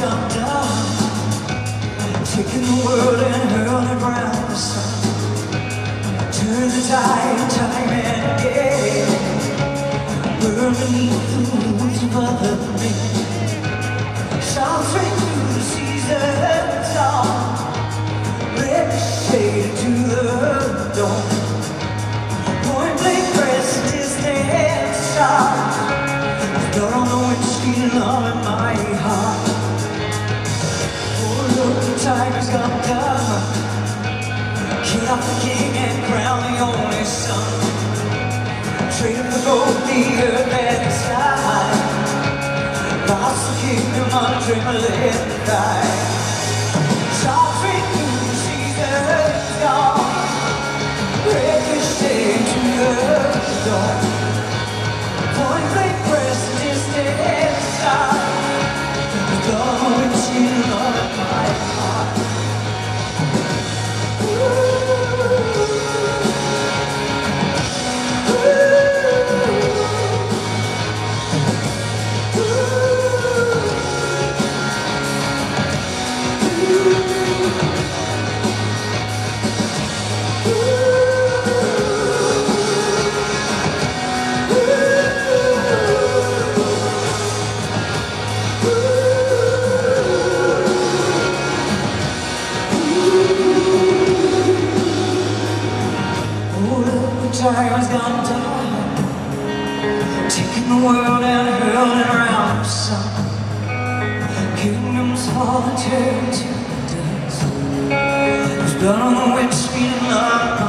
gone down, taking the world and hurling it round the sun. Turn the tide, time and again, burn beneath the moons of other men. Shouting through the seasons oh. on, ricochet to the dawn. Point blank press, distant shot, blood on the windscreen, love in my heart. Oh, the tiger's. Kill off the king and crown the only son. Trade him for gold, the earth and the sky. Lost the kingdom, untrembling and die. Shot The tiger's gone down, taking the world and hurling around the sun. Kingdoms fall and turn to dust. There's blood on the windscreen and love